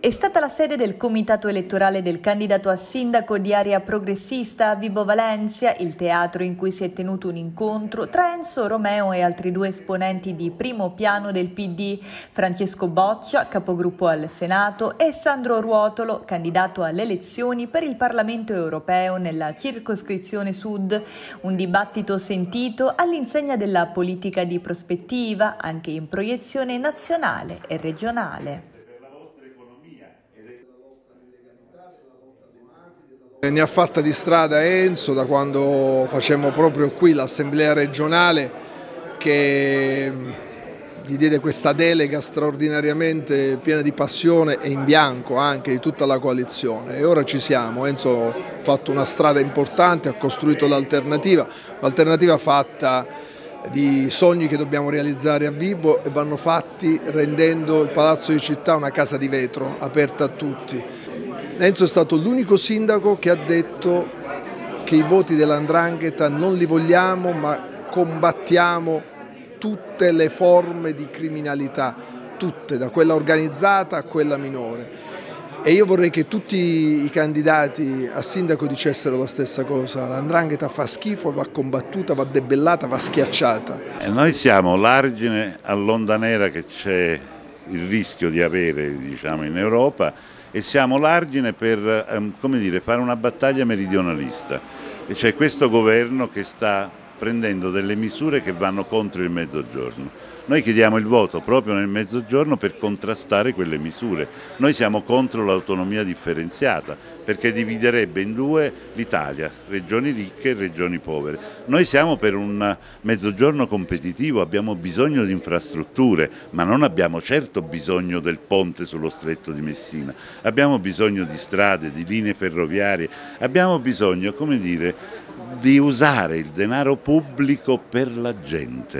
È stata la sede del comitato elettorale del candidato a sindaco di area progressista a Vibo Valencia, il teatro in cui si è tenuto un incontro tra Enzo Romeo e altri due esponenti di primo piano del PD, Francesco Boccia, capogruppo al Senato, e Sandro Ruotolo, candidato alle elezioni per il Parlamento europeo nella circoscrizione sud. Un dibattito sentito all'insegna della politica di prospettiva, anche in proiezione nazionale e regionale. Ne ha fatta di strada Enzo da quando facemmo proprio qui l'assemblea regionale che gli diede questa delega straordinariamente piena di passione e in bianco anche di tutta la coalizione e ora ci siamo, Enzo ha fatto una strada importante, ha costruito l'alternativa, l'alternativa fatta di sogni che dobbiamo realizzare a Vibo e vanno fatti rendendo il Palazzo di Città una casa di vetro aperta a tutti. Enzo è stato l'unico sindaco che ha detto che i voti dell'Andrangheta non li vogliamo ma combattiamo tutte le forme di criminalità, tutte, da quella organizzata a quella minore. E io vorrei che tutti i candidati a sindaco dicessero la stessa cosa, l'andrangheta fa schifo, va combattuta, va debellata, va schiacciata. E noi siamo l'argine all'onda nera che c'è il rischio di avere diciamo, in Europa e siamo l'argine per ehm, dire, fare una battaglia meridionalista. E c'è questo governo che sta prendendo delle misure che vanno contro il mezzogiorno. Noi chiediamo il voto proprio nel mezzogiorno per contrastare quelle misure. Noi siamo contro l'autonomia differenziata perché dividerebbe in due l'Italia, regioni ricche e regioni povere. Noi siamo per un mezzogiorno competitivo, abbiamo bisogno di infrastrutture, ma non abbiamo certo bisogno del ponte sullo stretto di Messina. Abbiamo bisogno di strade, di linee ferroviarie, abbiamo bisogno, come dire, di usare il denaro pubblico per la gente.